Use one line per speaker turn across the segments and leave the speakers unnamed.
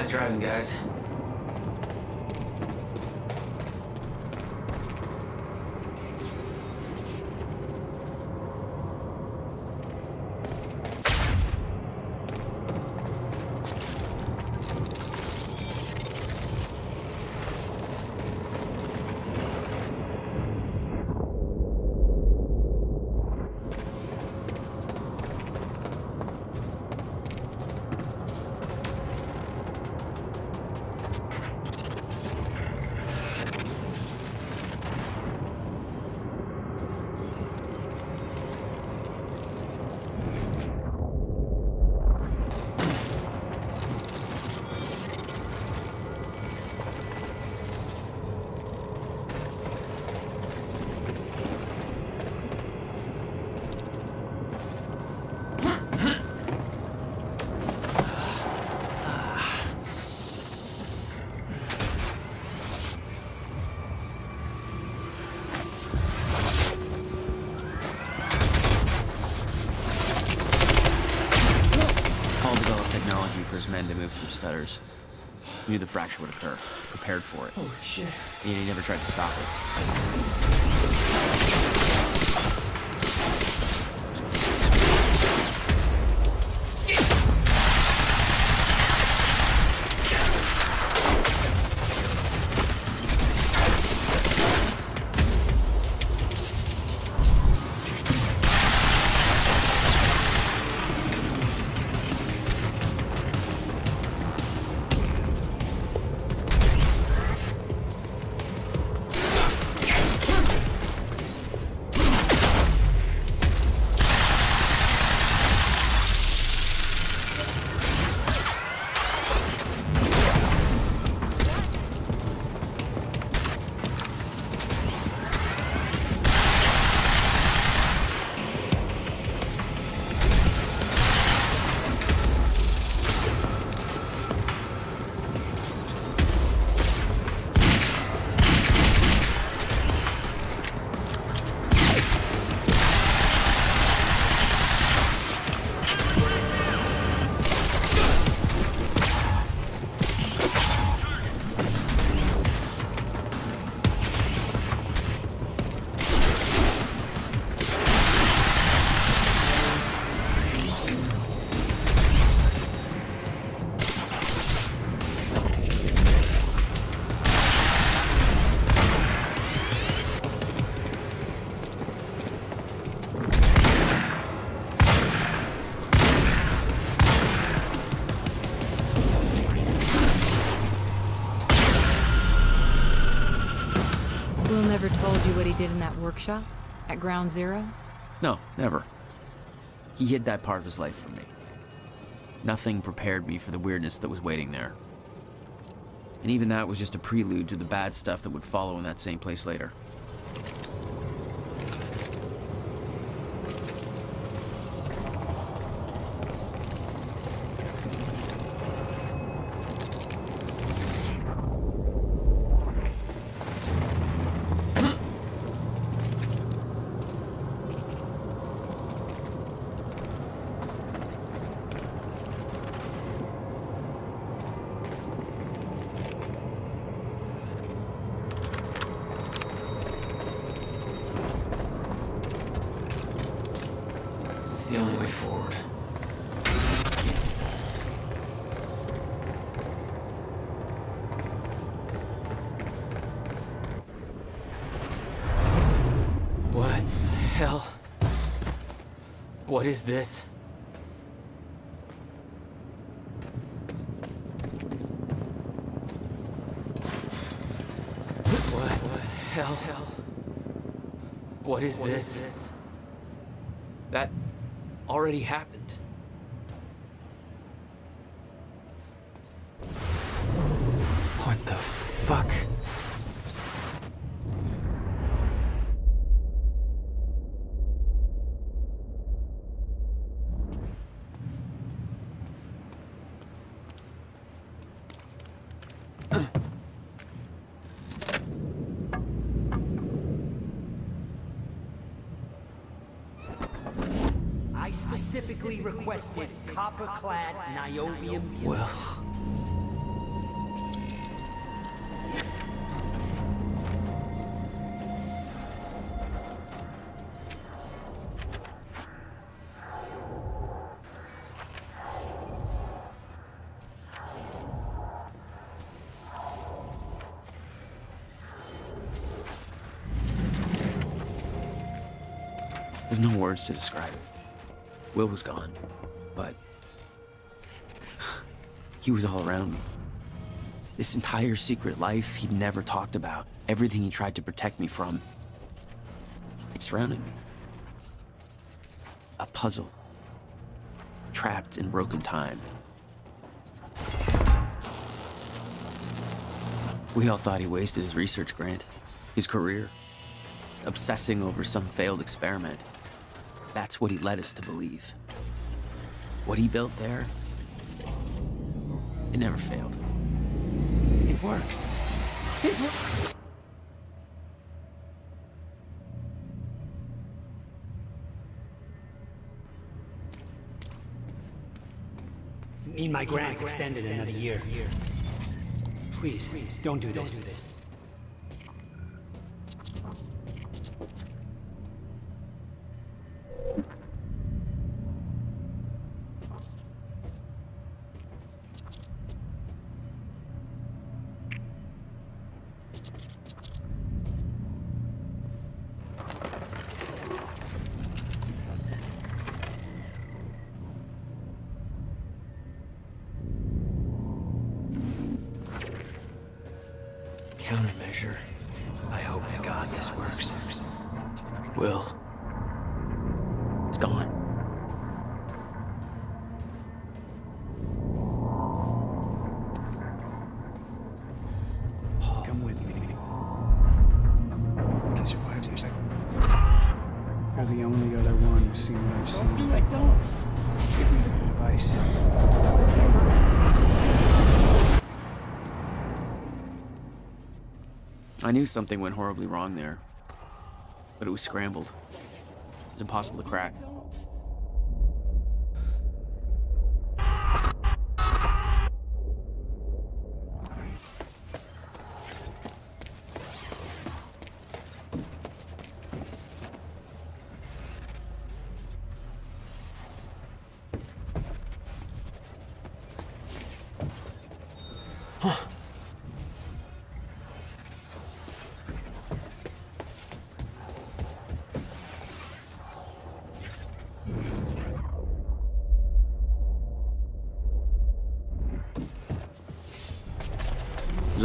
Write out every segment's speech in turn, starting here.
Nice driving, guys.
Knew the fracture would occur, prepared for it.
Oh, shit.
And he never tried to stop it.
Never told you what he did in that workshop? At Ground Zero?
No, never. He hid that part of his life from me. Nothing prepared me for the weirdness that was waiting there. And even that was just a prelude to the bad stuff that would follow in that same place later.
It's the only way forward.
What the hell? What is this? What the hell? What is this? That already happened. What the fuck?
requested copper-clad niobium.
Well.
There's no words to describe it. Will was gone, but he was all around me. This entire secret life he'd never talked about, everything he tried to protect me from, it surrounded me. A puzzle, trapped in broken time. We all thought he wasted his research grant, his career, obsessing over some failed experiment. That's what he led us to believe. What he built there, it never failed. It works. It works.
Need my grant extended another year. Please, don't do this.
Countermeasure.
I hope to God this works.
Will. It's gone.
Come with me. I can survive this. You're the only other one who's seen what I've seen. Don't do it, don't. Give me the device.
I knew something went horribly wrong there, but it was scrambled. It was impossible to crack.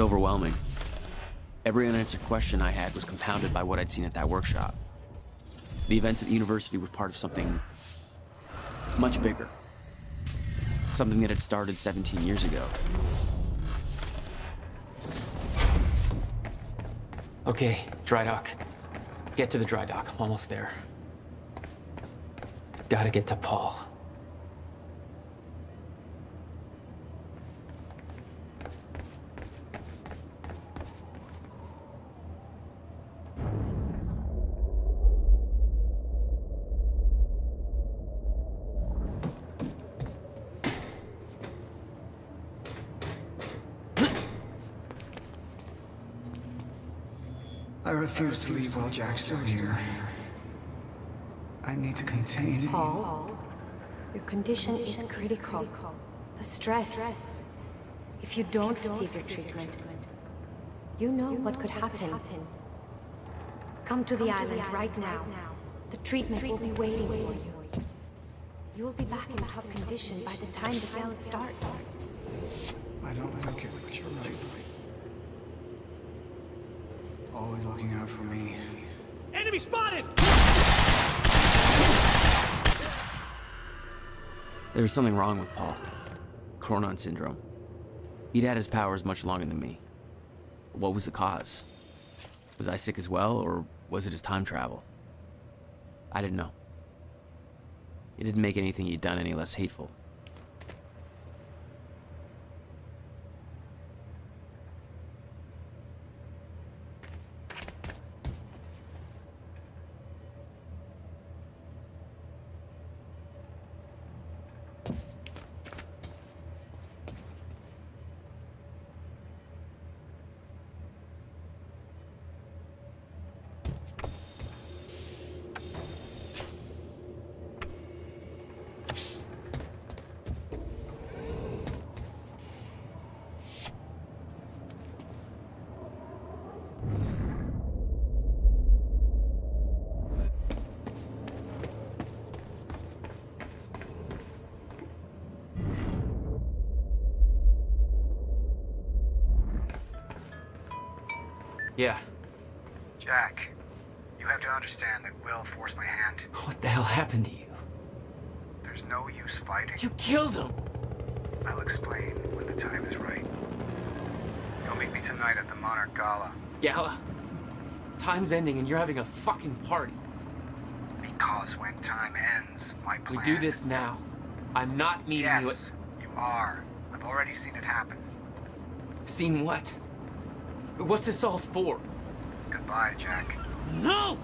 Overwhelming. Every unanswered question I had was compounded by what I'd seen at that workshop. The events at the university were part of something much bigger. Something that had started 17 years ago.
Okay, dry dock. Get to the dry dock. I'm almost there. Gotta get to Paul.
I refuse to leave while Jack's still here. I need to contain.
Paul, your condition is critical. The stress. If you don't receive your treatment, you know what could happen. Come to the island right now. The treatment will be waiting for you. You'll be back in top condition by the time the bell starts.
I don't like it, but you're right. Always looking out for me.
Enemy spotted!
There was something wrong with Paul. Chronon syndrome. He'd had his powers much longer than me. What was the cause? Was I sick as well, or was it his time travel? I didn't know. It didn't make anything he'd done any less hateful.
Yeah.
Jack, you have to understand that Will forced my hand.
What the hell happened to you?
There's no use fighting.
You killed him!
I'll explain when the time is right. You'll meet me tonight at the Monarch Gala.
Gala. Time's ending and you're having a fucking party.
Because when time ends, my
We do this now. I'm not meeting
Yes,
you at...
you are. I've already seen it happen.
Seen what? What's this all for?
Goodbye, Jack.
No!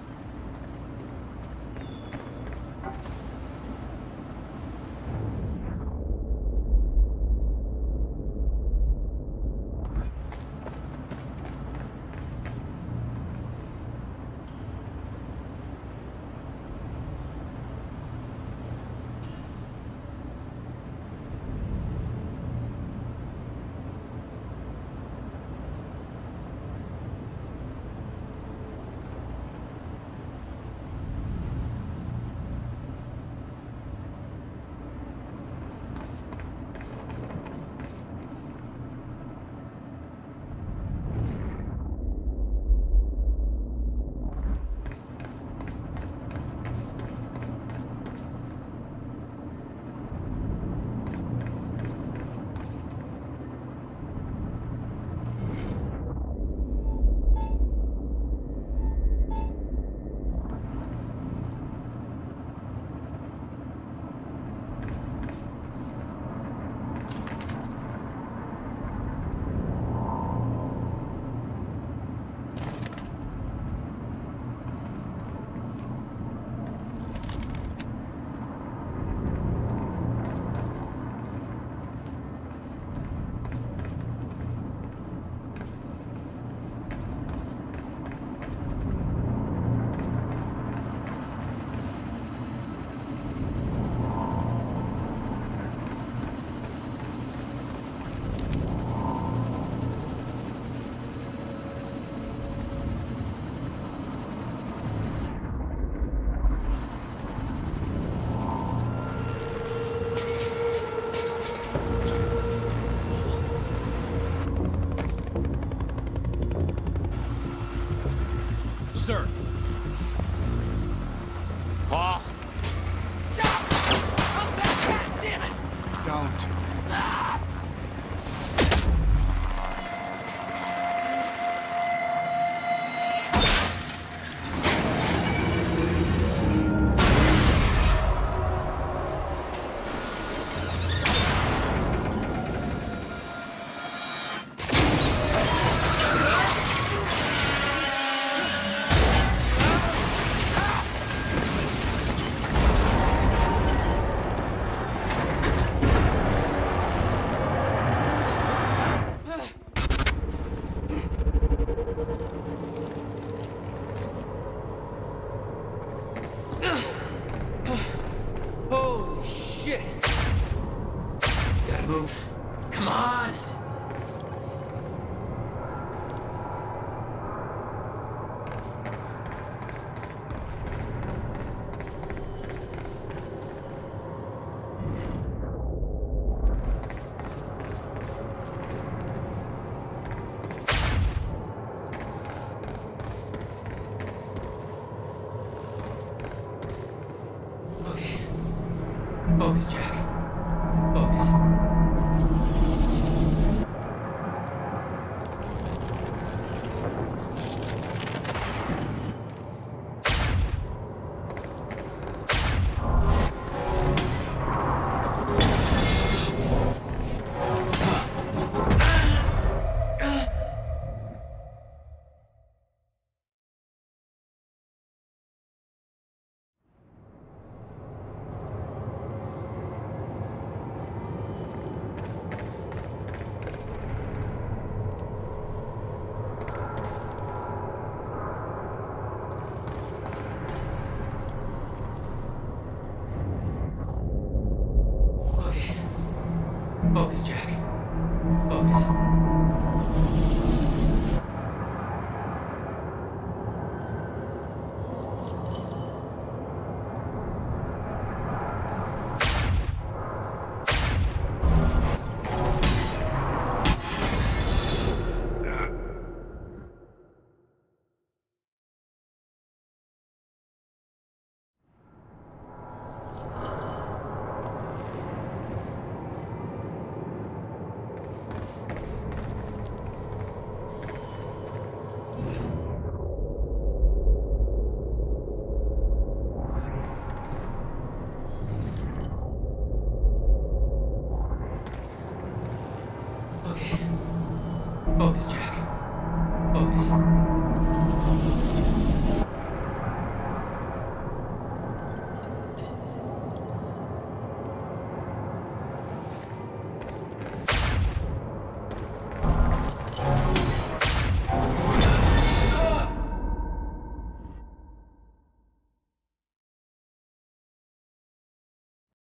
Holy shit! Gotta move. Come on! Focus, Jack.